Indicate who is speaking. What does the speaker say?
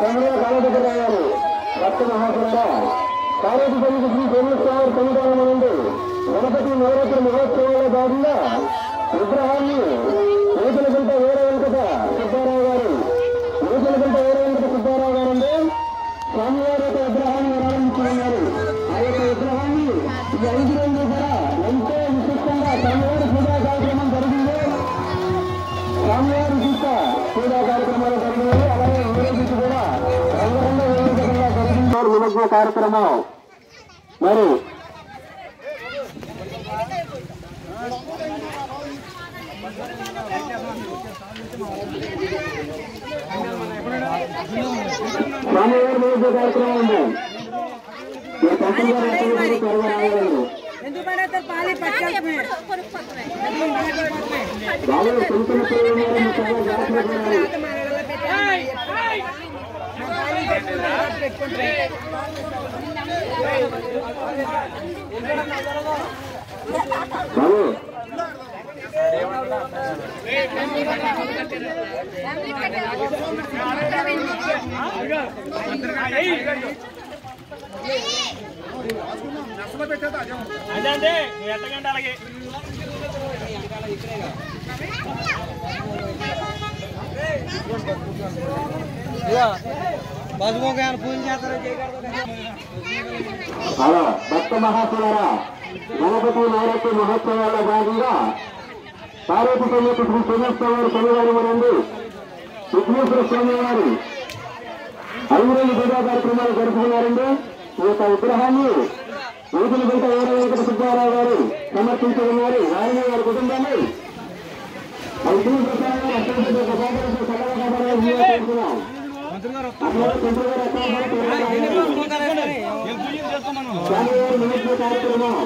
Speaker 1: తమిళ కాలదగారు college సమితి శ్రీ సోమేశ్వర సన్నిధానం నుండి గణపతి నవరాత్రి మహోత్సవాల భాగంగా విగ్రహాన్ని రైతుల కంటే వేరే వెంకట సుబ్బారావు ఈ ఐదు రోజులు కూడా ఎంతో విశిష్టంగా స్వామివారి పూజా కార్యక్రమం జరిగింది స్వామివారి దీక్ష పూజా కార్యక్రమాలు జరిగినాయి అలాగే ఊరేగింపు కూడా రంగరంగ వేదికగా జరిగింది నిమజ్జన కార్యక్రమం మరి స్వామివారి కార్యక్రమం ఉంది
Speaker 2: ఎందుకు పడతారు పాలి పట్టుకెళ్తున్నాడు
Speaker 1: బాబు కుంకుమ
Speaker 3: అదే అండి నువ్వు ఎట్టగంటే అలాగే.
Speaker 1: హలో భక్త మహాశులరా గణపతి నవరాత్రి మహోత్సవాల్లో భాగంగా పార్వతి సమేత శ్రీ సోమేశ్వరవారి శనివారం నుండి విఘ్నేశ్వర స్వామి వారి ఐదు రోజుల పూజా కార్యక్రమాలు జరుపుకున్నారండి. ఈ యొక్క విగ్రహాన్ని రైతుల బయట వేరే వెంకట సుబ్బారావు గారు సమర్పించి ఉన్నారు వారిని వారి కుటుంబాన్ని గారు నిమజ్జన కార్యక్రమం.